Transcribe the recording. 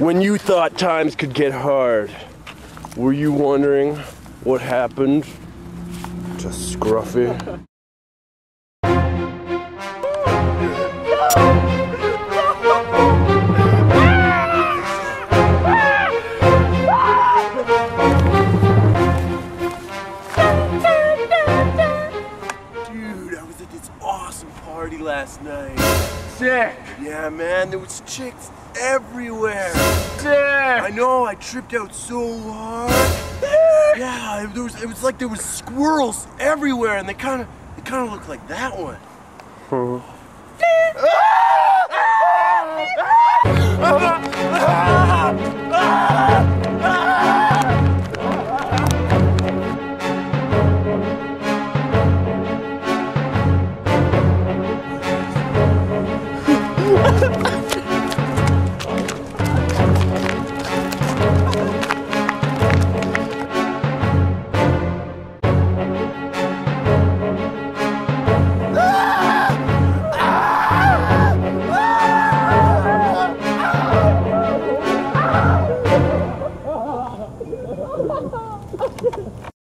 When you thought times could get hard, were you wondering what happened to Scruffy? Dude, I was at this awesome party last night. Sick. Yeah, man, there was chicks everywhere. Sick. I know, I tripped out so hard. Yeah, it, there was, it was like there was squirrels everywhere, and they kind of, they kind of looked like that one. Mm-hmm. マジで?